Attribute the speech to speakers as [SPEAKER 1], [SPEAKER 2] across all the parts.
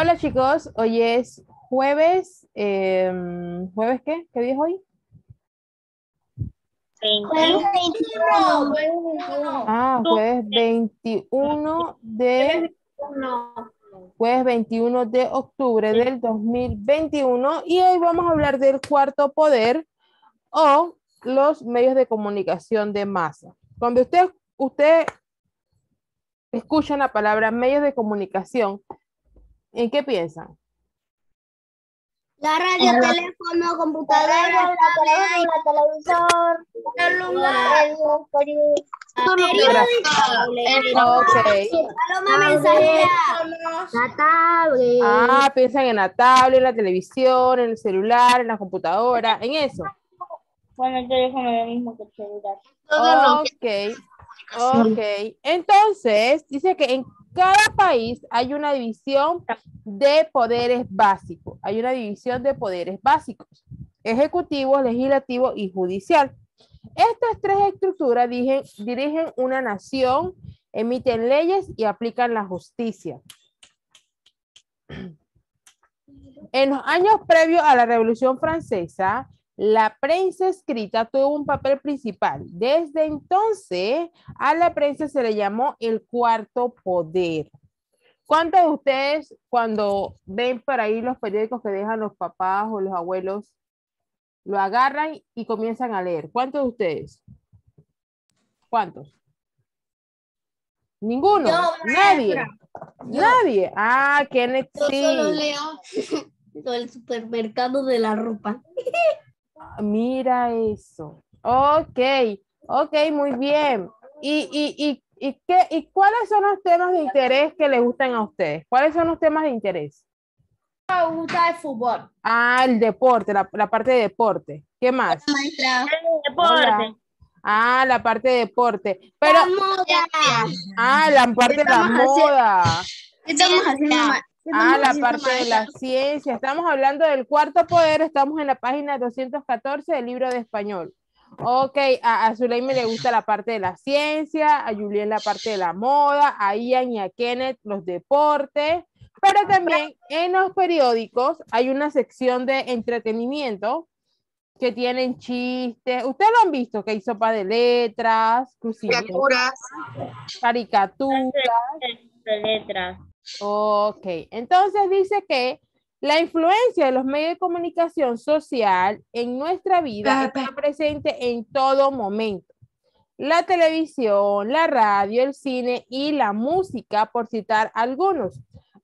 [SPEAKER 1] Hola chicos, hoy es jueves, em, ¿jueves qué? ¿Qué día es hoy? Ah, jueves 21 de jueves 21 de octubre del 2021 y hoy vamos a hablar del cuarto poder o los medios de comunicación de masa. Cuando usted, usted escucha la palabra medios de comunicación, ¿en qué piensan?
[SPEAKER 2] La radio, teléfono, computadora, la televisor, celular,
[SPEAKER 1] la tablet. Ah, piensan en la tablet, en la televisión, en el celular, en la computadora, en eso.
[SPEAKER 2] Bueno, el teléfono es lo mismo que el celular.
[SPEAKER 1] Ok, ok. Entonces, dice que en cada país hay una división de poderes básicos. Hay una división de poderes básicos. Ejecutivo, legislativo y judicial. Estas tres estructuras dirigen, una nación, emiten leyes y aplican la justicia. En los años previos a la Revolución Francesa, la prensa escrita tuvo un papel principal. Desde entonces, a la prensa se le llamó el cuarto poder. ¿Cuántos de ustedes, cuando ven por ahí los periódicos que dejan los papás o los abuelos, lo agarran y comienzan a leer? ¿Cuántos de ustedes? ¿Cuántos? Ninguno. Nadie. Nadie. Ah, ¿quién
[SPEAKER 2] Yo solo leo el supermercado de la ropa.
[SPEAKER 1] Mira eso. Ok, ok, muy bien. ¿Y, y, y, qué, ¿Y cuáles son los temas de interés que le gustan a ustedes? ¿Cuáles son los temas de interés?
[SPEAKER 2] Me gusta el fútbol.
[SPEAKER 1] Ah, el deporte, la, parte de deporte. ¿Qué más?
[SPEAKER 2] El deporte.
[SPEAKER 1] Ah, la parte de deporte. Pero, la moda. Ah, la parte de la moda.
[SPEAKER 2] Estamos haciendo
[SPEAKER 1] Ah, la parte de la ciencia. Estamos hablando del cuarto poder. Estamos en la página 214 del libro de español. Ok, a, a Zuleime le gusta la parte de la ciencia, a Julián la parte de la moda, a Ian y a Kenneth los deportes, pero también en los periódicos hay una sección de entretenimiento que tienen chistes. Ustedes lo han visto, que hay sopa de letras,
[SPEAKER 2] caricaturas,
[SPEAKER 1] caricaturas.
[SPEAKER 2] De letras.
[SPEAKER 1] Ok, entonces dice que la influencia de los medios de comunicación social en nuestra vida está presente en todo momento. La televisión, la radio, el cine y la música, por citar algunos,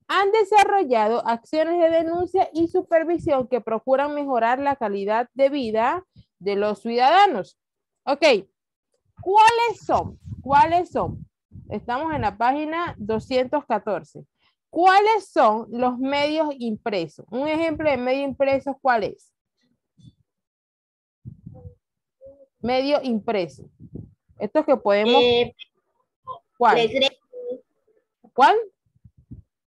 [SPEAKER 1] han desarrollado acciones de denuncia y supervisión que procuran mejorar la calidad de vida de los ciudadanos. Ok, ¿cuáles son? ¿Cuáles son? Estamos en la página 214. ¿Cuáles son los medios impresos? Un ejemplo de medio impreso, ¿cuál es? Medio impreso. Estos que podemos... Eh, ¿Cuál? ¿Cuál?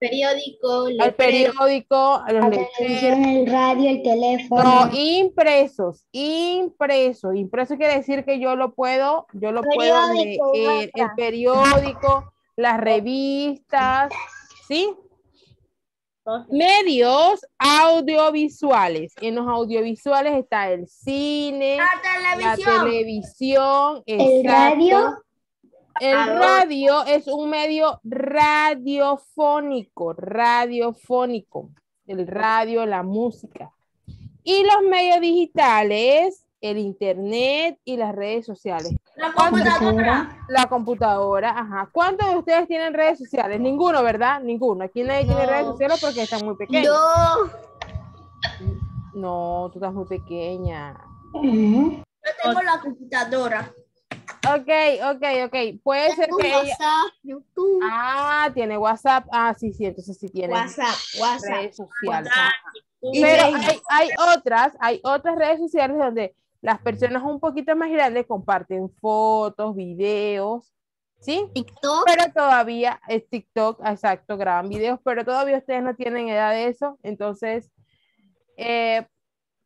[SPEAKER 2] Periódico.
[SPEAKER 1] El periódico,
[SPEAKER 2] los el radio, el teléfono.
[SPEAKER 1] No, impresos, impresos. Impreso quiere decir que yo lo puedo, yo lo puedo leer. El periódico, las revistas, ¿sí? Medios audiovisuales. En los audiovisuales está el cine, la televisión,
[SPEAKER 2] el radio.
[SPEAKER 1] El radio es un medio radiofónico, radiofónico. El radio, la música. Y los medios digitales el internet y las redes sociales.
[SPEAKER 2] La computadora.
[SPEAKER 1] La computadora, ajá. ¿Cuántos de ustedes tienen redes sociales? Ninguno, ¿verdad? Ninguno. Aquí nadie tiene redes sociales porque están muy pequeños.
[SPEAKER 2] Yo.
[SPEAKER 1] No, tú estás muy pequeña.
[SPEAKER 2] Yo tengo la computadora.
[SPEAKER 1] Ok, ok, ok. Puede ser que
[SPEAKER 2] WhatsApp, YouTube.
[SPEAKER 1] Ah, tiene WhatsApp. Ah, sí, sí, entonces sí tiene.
[SPEAKER 2] WhatsApp, WhatsApp.
[SPEAKER 1] Redes sociales. Pero hay, hay otras, hay otras redes sociales donde las personas un poquito más grandes comparten fotos, videos, ¿sí?
[SPEAKER 2] TikTok.
[SPEAKER 1] Pero todavía es TikTok, exacto, graban videos, pero todavía ustedes no tienen edad de eso, entonces eh,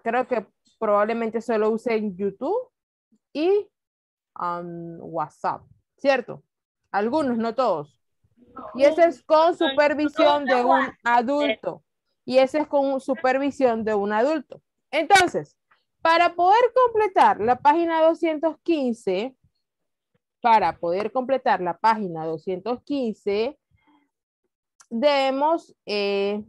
[SPEAKER 1] creo que probablemente solo usen YouTube y um, WhatsApp, ¿cierto? Algunos, no todos. Y ese es con supervisión de un adulto. Y ese es con supervisión de un adulto. Entonces, para poder completar la página 215, para poder completar la página 215, debemos, eh,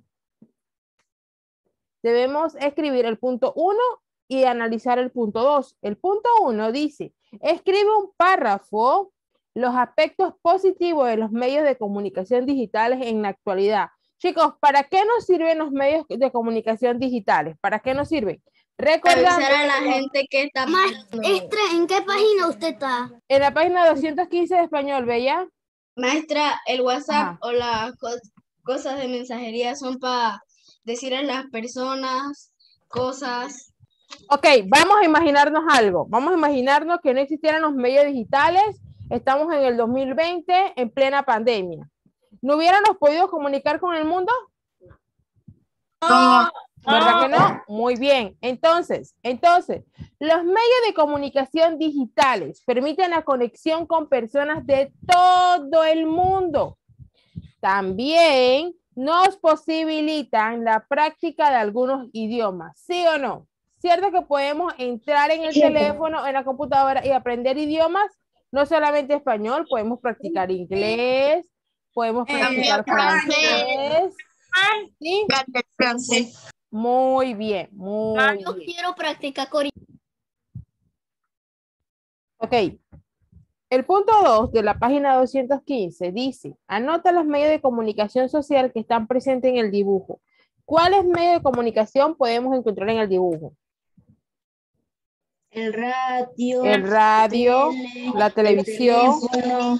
[SPEAKER 1] debemos escribir el punto 1 y analizar el punto 2. El punto 1 dice, escribe un párrafo los aspectos positivos de los medios de comunicación digitales en la actualidad. Chicos, ¿para qué nos sirven los medios de comunicación digitales? ¿Para qué nos sirven?
[SPEAKER 2] Recordando a la gente que está
[SPEAKER 3] Maestra, ¿en qué página usted está?
[SPEAKER 1] En la página 215 de español, ¿Bella?
[SPEAKER 2] Maestra, el WhatsApp o las cosas de mensajería son para decir a las personas cosas
[SPEAKER 1] Ok, vamos a imaginarnos algo. Vamos a imaginarnos que no existieran los medios digitales. Estamos en el 2020, en plena pandemia. ¿No hubiéramos podido comunicar con el mundo? No. ¿Verdad que no? Muy bien. Entonces, entonces, los medios de comunicación digitales permiten la conexión con personas de todo el mundo. También nos posibilitan la práctica de algunos idiomas, ¿sí o no? ¿Cierto que podemos entrar en el teléfono, en la computadora y aprender idiomas? No solamente español, podemos practicar inglés, podemos practicar francés. ¿Sí? francés. Muy bien, muy bien. Yo
[SPEAKER 3] quiero practicar coreano.
[SPEAKER 1] Ok. El punto 2 de la página 215 dice, anota los medios de comunicación social que están presentes en el dibujo. ¿Cuáles medios de comunicación podemos encontrar en el dibujo?
[SPEAKER 2] El radio.
[SPEAKER 1] El radio, la televisión,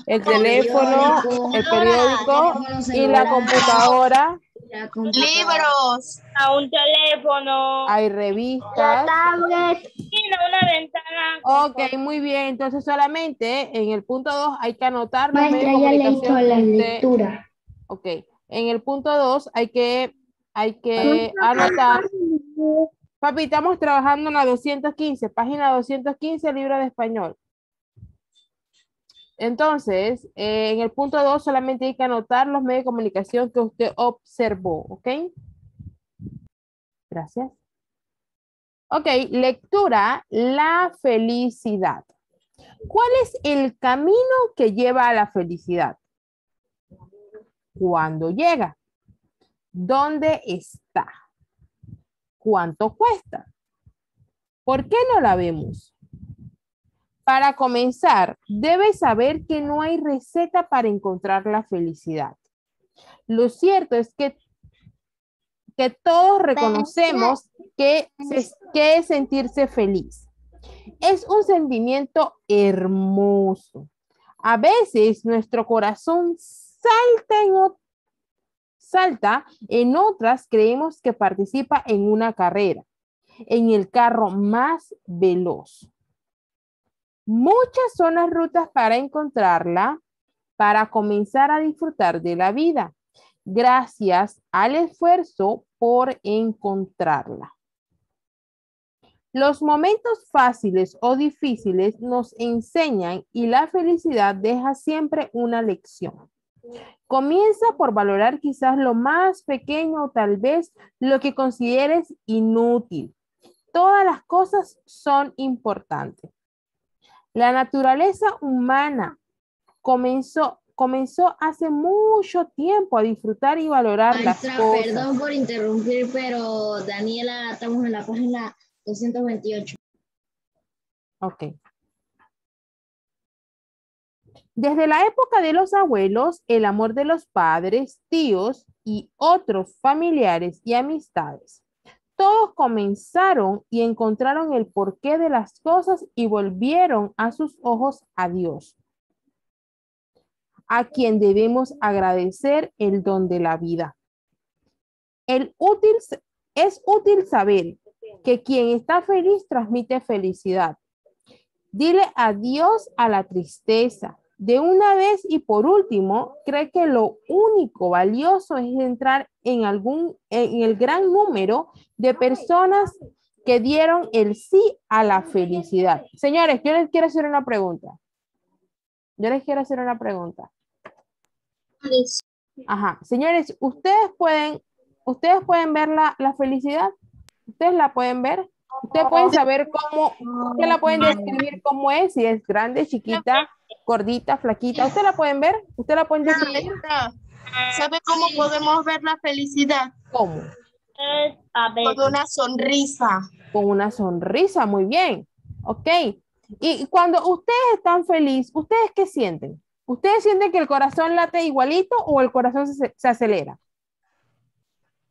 [SPEAKER 1] el teléfono, el periódico, y la computadora.
[SPEAKER 2] Libros.
[SPEAKER 3] A un teléfono.
[SPEAKER 1] Hay revistas.
[SPEAKER 3] una ventana.
[SPEAKER 1] Ok, muy bien. Entonces solamente en el punto 2 hay que anotar.
[SPEAKER 3] Maestra, ya le hizo la lectura.
[SPEAKER 1] Ok. En el punto 2 hay que, hay que anotar Papi, estamos trabajando en la 215, página 215, libro de español. Entonces, eh, en el punto 2 solamente hay que anotar los medios de comunicación que usted observó, ¿ok? Gracias. Ok, lectura, la felicidad. ¿Cuál es el camino que lleva a la felicidad? ¿Cuándo llega? ¿Dónde está? ¿Cuánto cuesta? ¿Por qué no la vemos? Para comenzar, debes saber que no hay receta para encontrar la felicidad. Lo cierto es que, que todos reconocemos que, que es sentirse feliz. Es un sentimiento hermoso. A veces nuestro corazón salta en, salta, en otras creemos que participa en una carrera, en el carro más veloz. Muchas son las rutas para encontrarla, para comenzar a disfrutar de la vida, gracias al esfuerzo por encontrarla. Los momentos fáciles o difíciles nos enseñan y la felicidad deja siempre una lección. Comienza por valorar quizás lo más pequeño o tal vez lo que consideres inútil. Todas las cosas son importantes. La naturaleza humana comenzó, comenzó hace mucho tiempo a disfrutar y valorar las cosas.
[SPEAKER 2] Perdón por interrumpir, pero Daniela, estamos en la página 228.
[SPEAKER 1] Ok. Desde la época de los abuelos, el amor de los padres, tíos y otros familiares y amistades. Todos comenzaron y encontraron el porqué de las cosas y volvieron a sus ojos a Dios, a quien debemos agradecer el don de la vida. El útil, es útil saber que quien está feliz transmite felicidad. Dile adiós a la tristeza, de una vez y por último, cree que lo único valioso es entrar en algún, en el gran número de personas que dieron el sí a la felicidad. Señores, yo les quiero hacer una pregunta. Yo les quiero hacer una pregunta. Ajá. Señores, ustedes pueden, ustedes pueden ver la, la felicidad. Ustedes la pueden ver. Ustedes pueden saber cómo, ustedes la pueden describir cómo es, si es grande, chiquita, gordita, flaquita. ¿Ustedes la pueden ver? ¿Ustedes la pueden describir?
[SPEAKER 2] ¿Sabe cómo podemos ver la felicidad?
[SPEAKER 1] ¿Cómo?
[SPEAKER 2] Con una sonrisa.
[SPEAKER 1] Con una sonrisa, muy bien. Ok. Y cuando ustedes están felices, ¿ustedes qué sienten? ¿Ustedes sienten que el corazón late igualito o el corazón se, se acelera?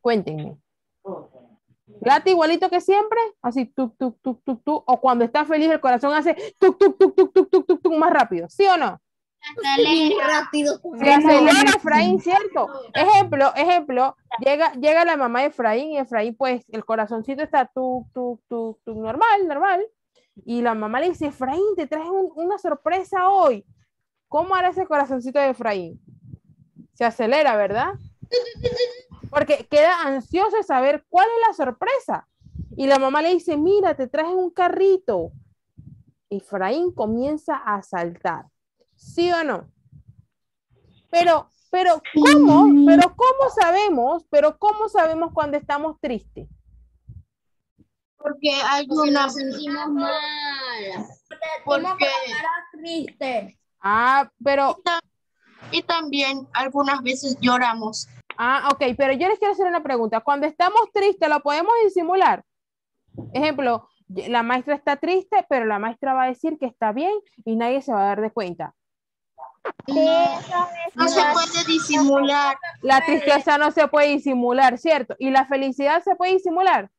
[SPEAKER 1] Cuéntenme. Late igualito que siempre, así tuk, tuk, tuk, tuk, tuk, o cuando está feliz el corazón hace tuk, tuk, tuk, tuk, tuk, tuk, tuk, tuk más rápido, ¿sí o no?
[SPEAKER 3] Sí, rápido.
[SPEAKER 1] Se acelera Efraín, ¿cierto? Ejemplo, ejemplo, llega, llega la mamá de Efraín y Efraín, pues, el corazoncito está tuk, tuk, tuk, tuk, normal, normal. Y la mamá le dice, Efraín, te traes un, una sorpresa hoy. ¿Cómo hará ese corazoncito de Efraín? Se acelera, ¿verdad? Porque queda ansioso de saber cuál es la sorpresa. Y la mamá le dice, mira, te traje un carrito. Efraín comienza a saltar. ¿Sí o no? Pero, pero, ¿cómo? Pero, ¿cómo sabemos? Pero, ¿cómo sabemos cuando estamos tristes?
[SPEAKER 2] Porque hay una...
[SPEAKER 3] sentimos mal.
[SPEAKER 2] Porque...
[SPEAKER 3] triste.
[SPEAKER 1] Ah, pero,
[SPEAKER 2] Y también algunas veces lloramos.
[SPEAKER 1] Ah, ok, pero yo les quiero hacer una pregunta. Cuando estamos tristes, ¿lo podemos disimular? Ejemplo, la maestra está triste, pero la maestra va a decir que está bien y nadie se va a dar de cuenta.
[SPEAKER 2] No se puede disimular.
[SPEAKER 1] La tristeza no se puede disimular, ¿cierto? ¿Y la felicidad se puede disimular?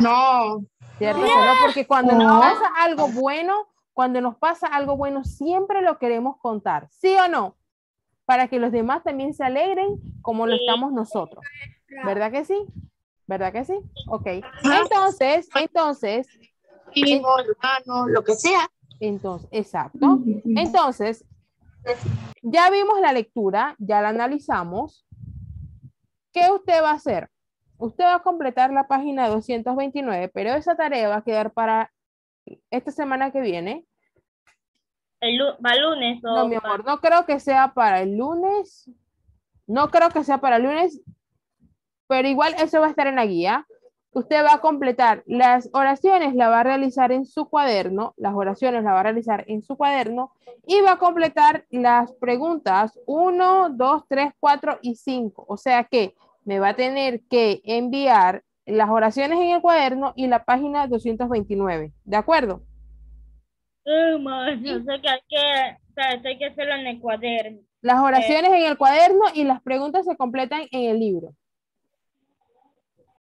[SPEAKER 2] No.
[SPEAKER 1] ¿Cierto? Porque cuando nos pasa algo bueno, cuando nos pasa algo bueno, siempre lo queremos contar, ¿sí o no? Para que los demás también se alegren como lo estamos nosotros. ¿Verdad que sí? ¿Verdad que sí? Ok. Entonces, entonces,
[SPEAKER 2] hermano, lo que sea.
[SPEAKER 1] entonces, exacto. Entonces, ya vimos la lectura, ya la analizamos. ¿Qué usted va a hacer? Usted va a completar la página 229, pero esa tarea va a quedar para esta semana que viene.
[SPEAKER 3] El lu- ¿Va lunes o
[SPEAKER 1] No, mi amor, no creo que sea para el lunes. No creo que sea para el lunes, pero igual eso va a estar en la guía. Usted va a completar las oraciones, la va a realizar en su cuaderno, las oraciones la va a realizar en su cuaderno y va a completar las preguntas 1, 2, 3, 4 y 5. O sea que me va a tener que enviar las oraciones en el cuaderno y la página 229. ¿De acuerdo?
[SPEAKER 3] No sé que hay que, o sea, esto hay que hacerlo en el cuaderno.
[SPEAKER 1] Las oraciones en el cuaderno y las preguntas se completan en el libro.